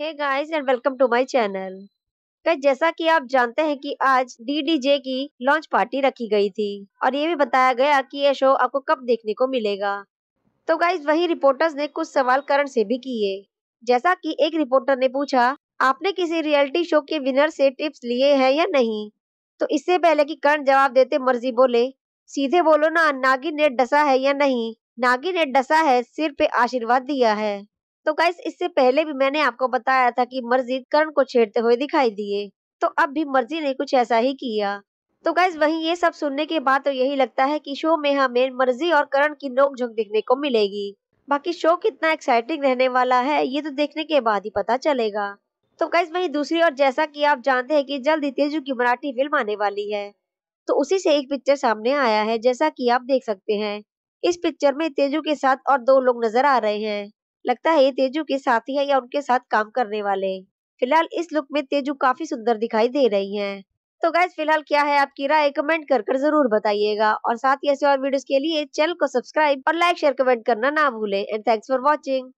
Hey guys and welcome to my channel guys, जैसा कि आप जानते हैं कि आज डीडीजे की लॉन्च पार्टी रखी गई थी और ये भी बताया गया कि ये शो आपको कब देखने को मिलेगा। तो गाइस, वही रिपोर्टर्स ने कुछ सवाल करण से भी किए। जैसा कि एक रिपोर्टर ने पूछा, आपने किसी रियलिटी शो के विनर से टिप्स लिए हैं या नहीं? तो इससे पहले कि करण जवाब देते मर्ज़ी बोले, सीधे बोलो ना, नागिन ने डसा है या नहीं? नागिन ने डसा है, सिर पे आशीर्वाद दिया है। तो गाइस इससे पहले भी मैंने आपको बताया था कि मर्जीद करण को छेड़ते हुए दिखाई दिए। तो अब भी मर्ज़ी ने कुछ ऐसा ही किया। तो गाइज़ वही ये सब सुनने के बाद तो यही लगता है कि शो में हमें मर्ज़ी और करण की नोकझोंक देखने को मिलेगी। बाकी शो कितना एक्साइटिंग रहने वाला है, ये तो देखने के बाद ही पता चलेगा। तो गाइज़ वही दूसरी और जैसा कि आप जानते हैं कि जल्द ही तेजू की मराठी फ़िल्म आने वाली है। तो उसी से एक पिक्चर सामने आया है, जैसा कि आप देख सकते हैं। इस पिक्चर में तेजू के साथ और दो लोग नज़र आ रहे हैं। लगता है ये तेजू के साथी है या उनके साथ काम करने वाले फ़िलहाल इस लुक में तेजू काफ़ी सुंदर दिखाई दे रही हैं। तो गैस फ़िलहाल क्या है आपकी राय कमेंट कर कर ज़रूर बताइएगा। और साथ ही ऐसे और वीडियोस के लिए चैनल को सब्सक्राइब और लाइक शेयर कमेंट करना ना भूले। And thanks for watching